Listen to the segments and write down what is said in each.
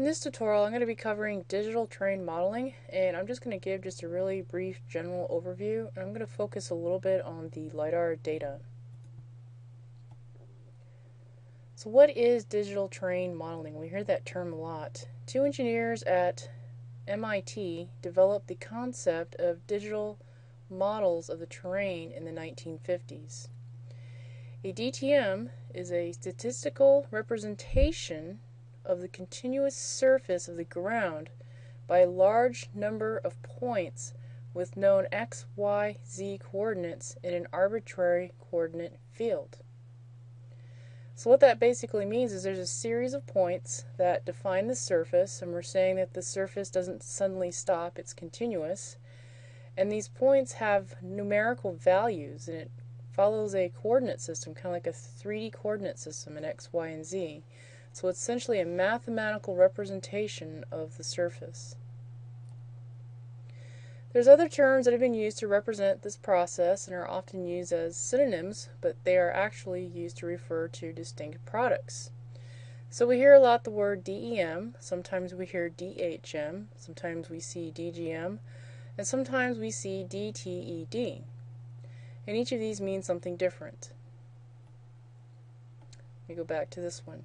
In this tutorial I'm going to be covering digital terrain modeling and I'm just going to give just a really brief general overview and I'm going to focus a little bit on the LiDAR data. So what is digital terrain modeling? We hear that term a lot. Two engineers at MIT developed the concept of digital models of the terrain in the 1950s. A DTM is a statistical representation of the continuous surface of the ground by a large number of points with known x, y, z coordinates in an arbitrary coordinate field. So what that basically means is there's a series of points that define the surface, and we're saying that the surface doesn't suddenly stop, it's continuous. And these points have numerical values, and it follows a coordinate system, kind of like a 3D coordinate system in x, y, and z. So it's essentially a mathematical representation of the surface. There's other terms that have been used to represent this process and are often used as synonyms, but they are actually used to refer to distinct products. So we hear a lot the word DEM, sometimes we hear DHM, sometimes we see DGM, and sometimes we see DTED. And each of these means something different. Let me go back to this one.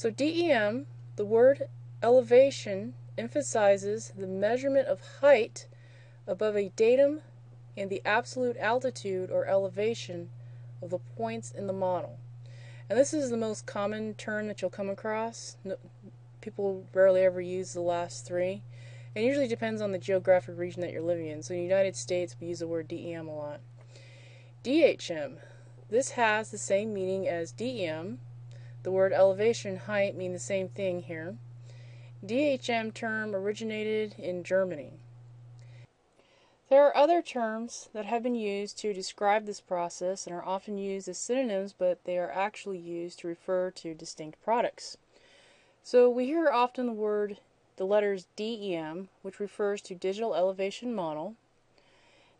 So DEM, the word elevation emphasizes the measurement of height above a datum and the absolute altitude or elevation of the points in the model. And this is the most common term that you'll come across. No, people rarely ever use the last three. And usually depends on the geographic region that you're living in. So in the United States, we use the word DEM a lot. DHM. This has the same meaning as DEM, the word elevation height mean the same thing here. DHM term originated in Germany. There are other terms that have been used to describe this process and are often used as synonyms, but they are actually used to refer to distinct products. So we hear often the word, the letters DEM, which refers to digital elevation model,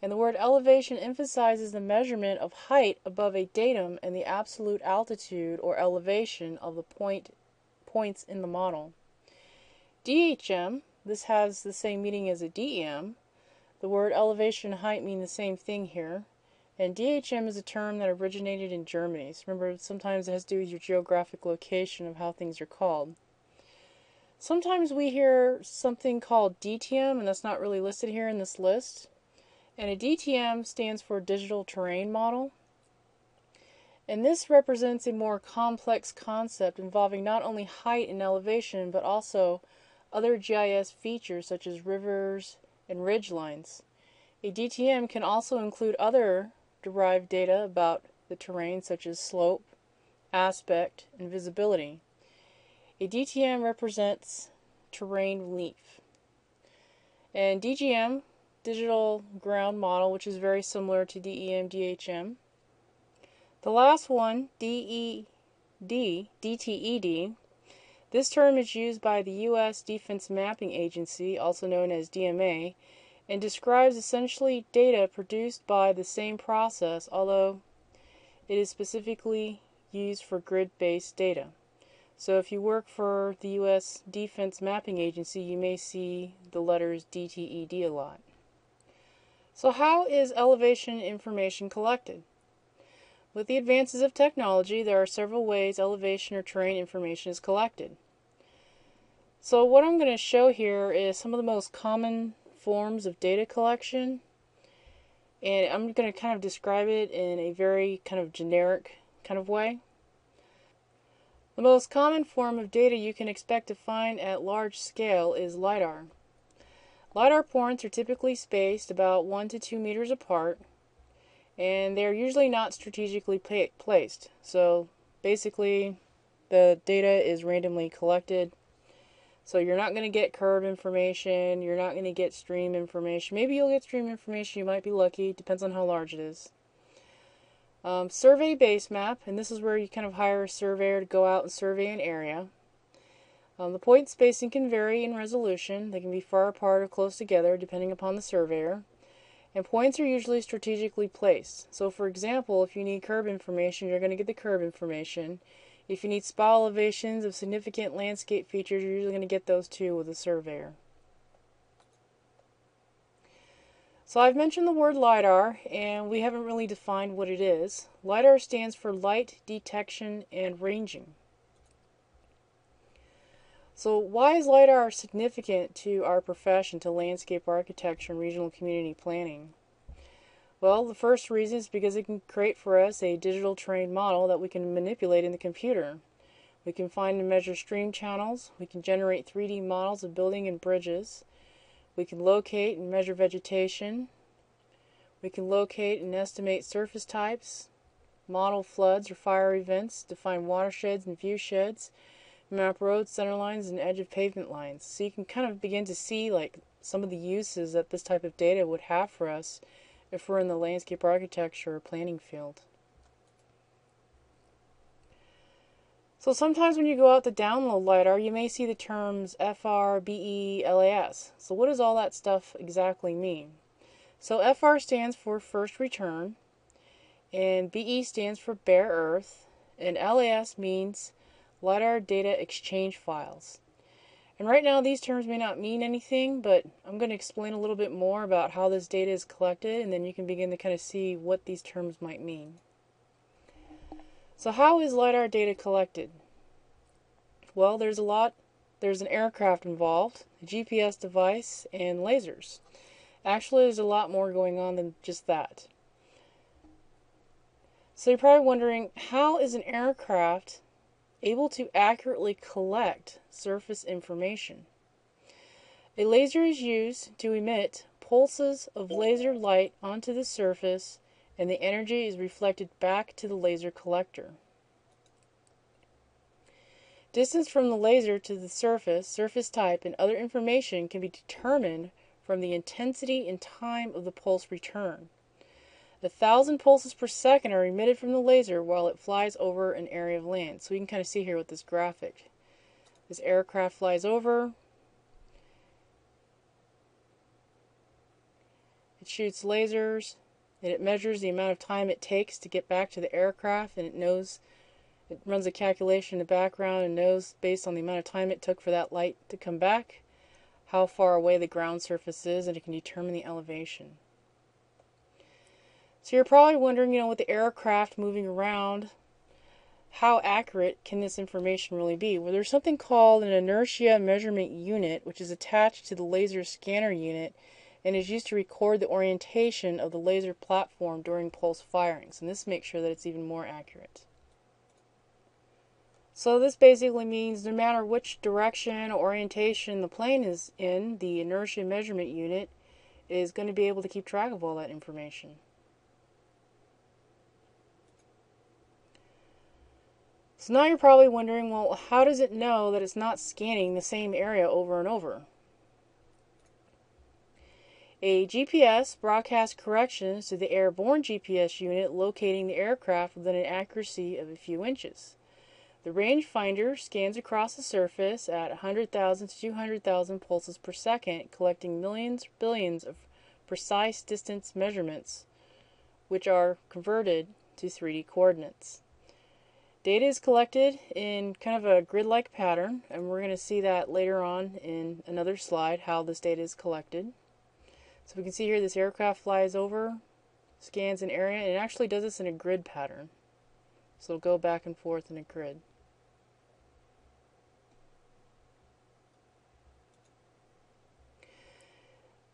and the word elevation emphasizes the measurement of height above a datum and the absolute altitude or elevation of the point points in the model. DHM, this has the same meaning as a DEM. The word elevation and height mean the same thing here. And DHM is a term that originated in Germany. So remember, sometimes it has to do with your geographic location of how things are called. Sometimes we hear something called DTM, and that's not really listed here in this list. And a DTM stands for Digital Terrain Model. And this represents a more complex concept involving not only height and elevation, but also other GIS features such as rivers and ridge lines. A DTM can also include other derived data about the terrain such as slope, aspect, and visibility. A DTM represents terrain relief. And DGM digital ground model, which is very similar to DEM DHM. The last one, DED, DTED, this term is used by the U.S. Defense Mapping Agency, also known as DMA, and describes essentially data produced by the same process, although it is specifically used for grid-based data. So if you work for the U.S. Defense Mapping Agency, you may see the letters DTED a lot. So how is elevation information collected? With the advances of technology, there are several ways elevation or terrain information is collected. So what I'm going to show here is some of the most common forms of data collection. And I'm going to kind of describe it in a very kind of generic kind of way. The most common form of data you can expect to find at large scale is LiDAR. LiDAR points are typically spaced about 1 to 2 meters apart, and they're usually not strategically placed. So basically, the data is randomly collected. So you're not going to get curve information, you're not going to get stream information. Maybe you'll get stream information, you might be lucky, depends on how large it is. Um, survey base map, and this is where you kind of hire a surveyor to go out and survey an area. Um, the point spacing can vary in resolution. They can be far apart or close together depending upon the surveyor. And points are usually strategically placed. So for example, if you need curb information, you're going to get the curb information. If you need spot elevations of significant landscape features, you're usually going to get those too with a surveyor. So I've mentioned the word LIDAR, and we haven't really defined what it is. LIDAR stands for Light Detection and Ranging. So why is LIDAR significant to our profession, to landscape architecture and regional community planning? Well, the first reason is because it can create for us a digital terrain model that we can manipulate in the computer. We can find and measure stream channels. We can generate 3D models of building and bridges. We can locate and measure vegetation. We can locate and estimate surface types, model floods or fire events, define watersheds and viewsheds, map roads, center lines, and edge of pavement lines. So you can kind of begin to see like some of the uses that this type of data would have for us if we're in the landscape architecture or planning field. So sometimes when you go out to download LiDAR, you may see the terms FR, BE, LAS. So what does all that stuff exactly mean? So FR stands for first return, and BE stands for bare earth, and LAS means LiDAR data exchange files. And right now these terms may not mean anything, but I'm going to explain a little bit more about how this data is collected and then you can begin to kind of see what these terms might mean. So how is LiDAR data collected? Well, there's a lot. There's an aircraft involved, a GPS device, and lasers. Actually, there's a lot more going on than just that. So you're probably wondering, how is an aircraft able to accurately collect surface information. A laser is used to emit pulses of laser light onto the surface and the energy is reflected back to the laser collector. Distance from the laser to the surface, surface type, and other information can be determined from the intensity and time of the pulse return. A thousand pulses per second are emitted from the laser while it flies over an area of land. So we can kind of see here with this graphic. This aircraft flies over. It shoots lasers and it measures the amount of time it takes to get back to the aircraft and it knows it runs a calculation in the background and knows based on the amount of time it took for that light to come back how far away the ground surface is and it can determine the elevation. So you're probably wondering, you know, with the aircraft moving around, how accurate can this information really be? Well, there's something called an inertia measurement unit, which is attached to the laser scanner unit and is used to record the orientation of the laser platform during pulse firings. And this makes sure that it's even more accurate. So this basically means no matter which direction or orientation the plane is in, the inertia measurement unit is going to be able to keep track of all that information. So now you're probably wondering, well, how does it know that it's not scanning the same area over and over? A GPS broadcasts corrections to the airborne GPS unit locating the aircraft within an accuracy of a few inches. The rangefinder scans across the surface at 100,000 to 200,000 pulses per second, collecting millions billions of precise distance measurements, which are converted to 3D coordinates. Data is collected in kind of a grid-like pattern, and we're going to see that later on in another slide, how this data is collected. So we can see here this aircraft flies over, scans an area, and it actually does this in a grid pattern. So it'll go back and forth in a grid.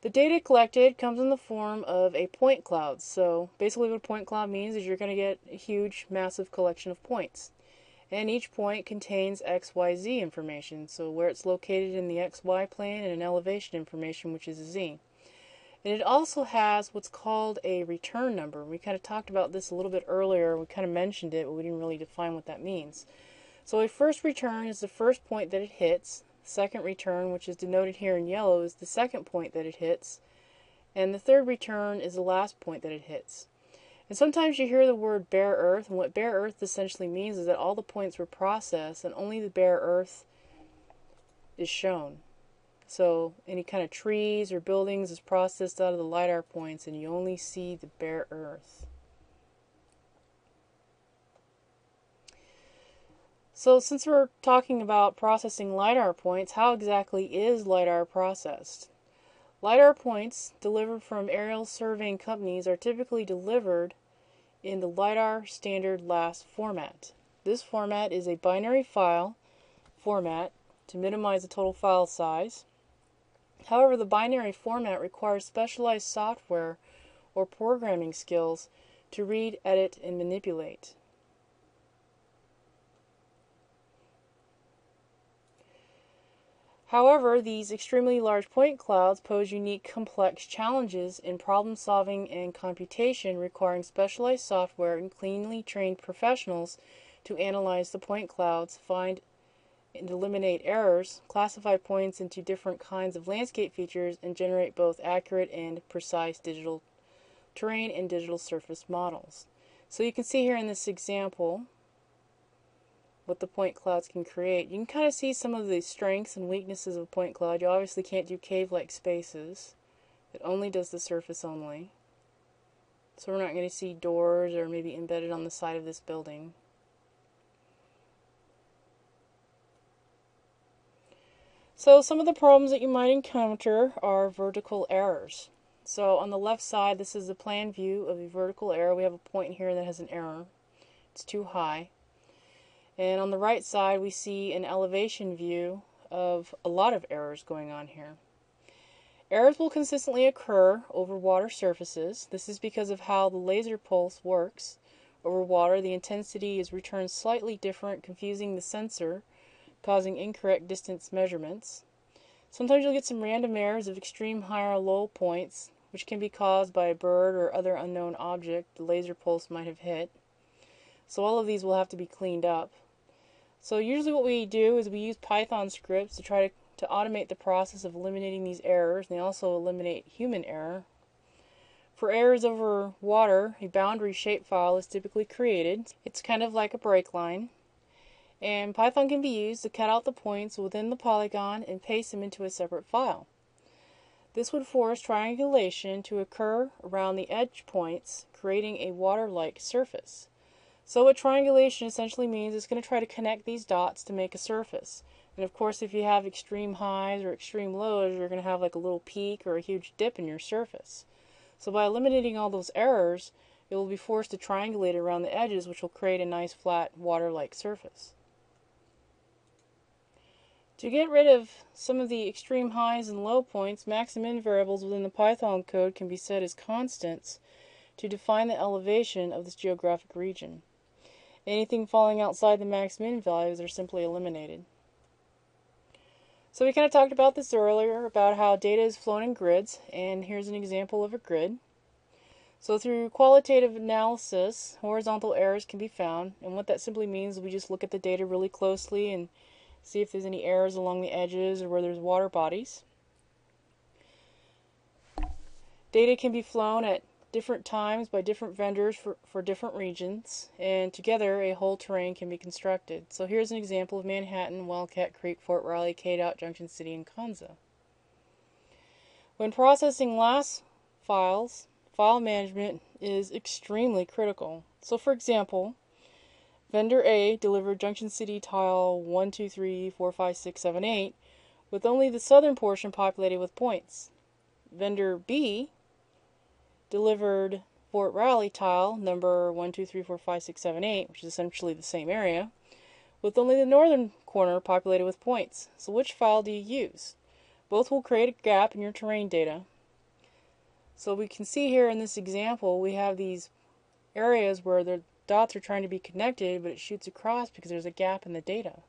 The data collected comes in the form of a point cloud. So basically what a point cloud means is you're going to get a huge, massive collection of points. And each point contains XYZ information, so where it's located in the XY plane and an elevation information, which is a Z. And it also has what's called a return number. We kind of talked about this a little bit earlier. We kind of mentioned it, but we didn't really define what that means. So a first return is the first point that it hits. Second return, which is denoted here in yellow, is the second point that it hits. And the third return is the last point that it hits. And sometimes you hear the word bare earth, and what bare earth essentially means is that all the points were processed and only the bare earth is shown. So any kind of trees or buildings is processed out of the LiDAR points and you only see the bare earth. So since we're talking about processing LiDAR points, how exactly is LiDAR processed? LiDAR points delivered from aerial surveying companies are typically delivered in the LiDAR standard LAS format. This format is a binary file format to minimize the total file size. However, the binary format requires specialized software or programming skills to read, edit, and manipulate. However, these extremely large point clouds pose unique complex challenges in problem solving and computation requiring specialized software and cleanly trained professionals to analyze the point clouds, find and eliminate errors, classify points into different kinds of landscape features, and generate both accurate and precise digital terrain and digital surface models. So you can see here in this example what the point clouds can create. You can kind of see some of the strengths and weaknesses of a point cloud. You obviously can't do cave-like spaces. It only does the surface only. So we're not going to see doors or maybe embedded on the side of this building. So some of the problems that you might encounter are vertical errors. So on the left side, this is a plan view of a vertical error. We have a point here that has an error. It's too high. And on the right side, we see an elevation view of a lot of errors going on here. Errors will consistently occur over water surfaces. This is because of how the laser pulse works. Over water, the intensity is returned slightly different, confusing the sensor, causing incorrect distance measurements. Sometimes you'll get some random errors of extreme high or low points, which can be caused by a bird or other unknown object the laser pulse might have hit. So all of these will have to be cleaned up. So usually what we do is we use Python scripts to try to, to automate the process of eliminating these errors. And they also eliminate human error. For errors over water, a boundary shapefile is typically created. It's kind of like a break line. And Python can be used to cut out the points within the polygon and paste them into a separate file. This would force triangulation to occur around the edge points, creating a water-like surface. So what triangulation essentially means is it's going to try to connect these dots to make a surface. And of course, if you have extreme highs or extreme lows, you're going to have like a little peak or a huge dip in your surface. So by eliminating all those errors, it will be forced to triangulate around the edges, which will create a nice flat water-like surface. To get rid of some of the extreme highs and low points, max and min variables within the Python code can be set as constants to define the elevation of this geographic region. Anything falling outside the max min values are simply eliminated. So we kind of talked about this earlier about how data is flown in grids, and here's an example of a grid. So through qualitative analysis, horizontal errors can be found, and what that simply means is we just look at the data really closely and see if there's any errors along the edges or where there's water bodies. Data can be flown at different times by different vendors for, for different regions, and together a whole terrain can be constructed. So here's an example of Manhattan, Wildcat Creek, Fort Riley, KDOT, Junction City, and Konza. When processing LAS files, file management is extremely critical. So for example, vendor A delivered Junction City tile 1, 2, 3, 4, 5, 6, 7, 8 with only the southern portion populated with points. Vendor B delivered Fort Riley tile number 1, 2, 3, 4, 5, 6, 7, 8, which is essentially the same area, with only the northern corner populated with points. So which file do you use? Both will create a gap in your terrain data. So we can see here in this example, we have these areas where the dots are trying to be connected, but it shoots across because there's a gap in the data.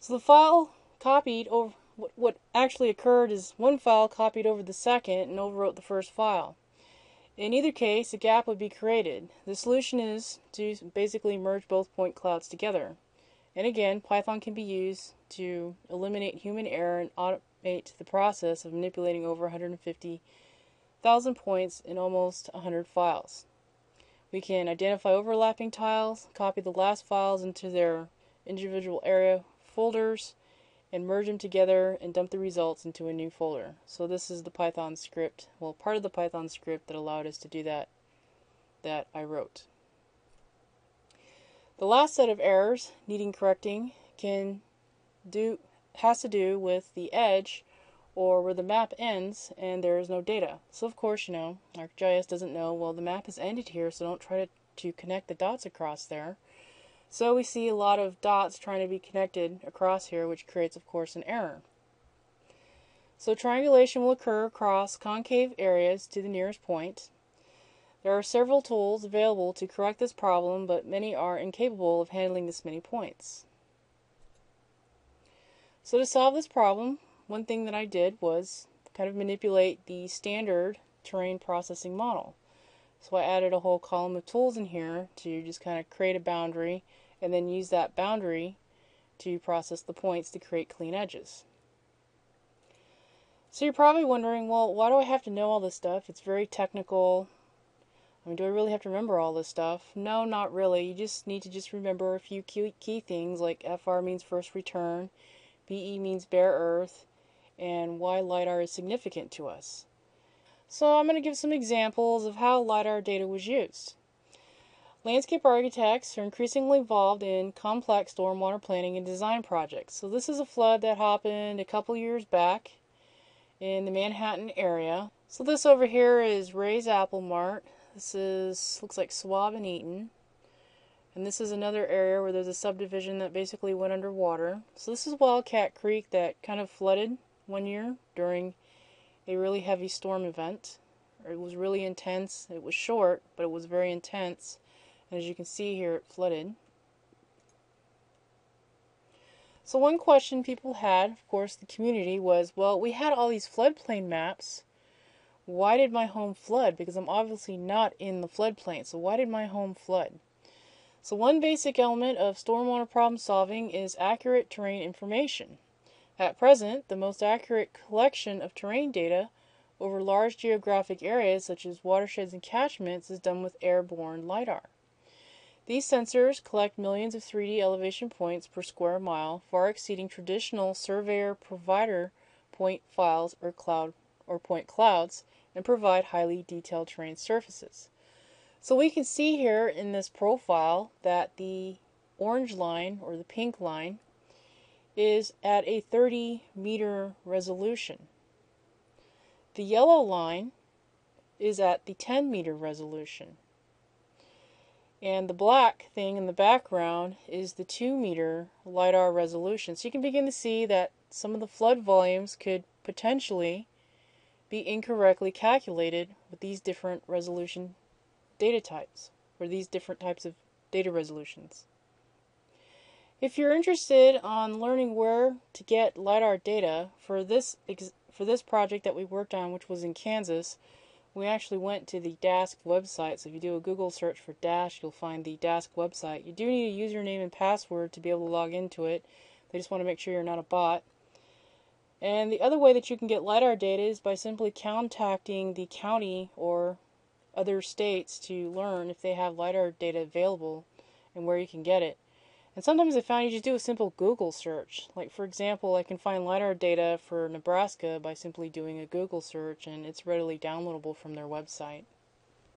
So the file copied over what, what actually occurred is one file copied over the second and overwrote the first file. In either case, a gap would be created. The solution is to basically merge both point clouds together. And again, Python can be used to eliminate human error and automate the process of manipulating over 150,000 points in almost 100 files. We can identify overlapping tiles, copy the LAS files into their individual area folders, and merge them together and dump the results into a new folder. So this is the Python script, well part of the Python script that allowed us to do that that I wrote. The last set of errors needing correcting can do has to do with the edge or where the map ends and there is no data. So of course, you know, ArcGIS doesn't know, well the map has ended here, so don't try to, to connect the dots across there. So we see a lot of dots trying to be connected across here, which creates of course an error. So triangulation will occur across concave areas to the nearest point. There are several tools available to correct this problem, but many are incapable of handling this many points. So to solve this problem, one thing that I did was kind of manipulate the standard terrain processing model. So I added a whole column of tools in here to just kind of create a boundary and then use that boundary to process the points to create clean edges. So you're probably wondering, well, why do I have to know all this stuff? It's very technical. I mean, do I really have to remember all this stuff? No, not really. You just need to just remember a few key, key things like FR means first return, BE means bare earth, and why LiDAR is significant to us. So I'm going to give some examples of how LiDAR data was used. Landscape architects are increasingly involved in complex stormwater planning and design projects. So this is a flood that happened a couple years back in the Manhattan area. So this over here is Ray's Apple Mart. This is looks like Schwab and Eaton. And this is another area where there's a subdivision that basically went underwater. So this is Wildcat Creek that kind of flooded one year during a really heavy storm event. It was really intense. It was short, but it was very intense. As you can see here, it flooded. So one question people had, of course, the community was, well, we had all these floodplain maps. Why did my home flood? Because I'm obviously not in the floodplain. So why did my home flood? So one basic element of stormwater problem solving is accurate terrain information. At present, the most accurate collection of terrain data over large geographic areas such as watersheds and catchments is done with airborne LiDAR. These sensors collect millions of 3D elevation points per square mile, far exceeding traditional surveyor provider point files or cloud or point clouds, and provide highly detailed terrain surfaces. So we can see here in this profile that the orange line or the pink line is at a 30 meter resolution. The yellow line is at the 10 meter resolution. And the black thing in the background is the 2 meter LiDAR resolution. So you can begin to see that some of the flood volumes could potentially be incorrectly calculated with these different resolution data types, or these different types of data resolutions. If you're interested on learning where to get LiDAR data for this for this project that we worked on, which was in Kansas, we actually went to the DASC website. So if you do a Google search for DASC, you'll find the DASC website. You do need a username and password to be able to log into it. They just want to make sure you're not a bot. And the other way that you can get LiDAR data is by simply contacting the county or other states to learn if they have LiDAR data available and where you can get it. And sometimes I found you just do a simple Google search. Like, for example, I can find LiDAR data for Nebraska by simply doing a Google search, and it's readily downloadable from their website.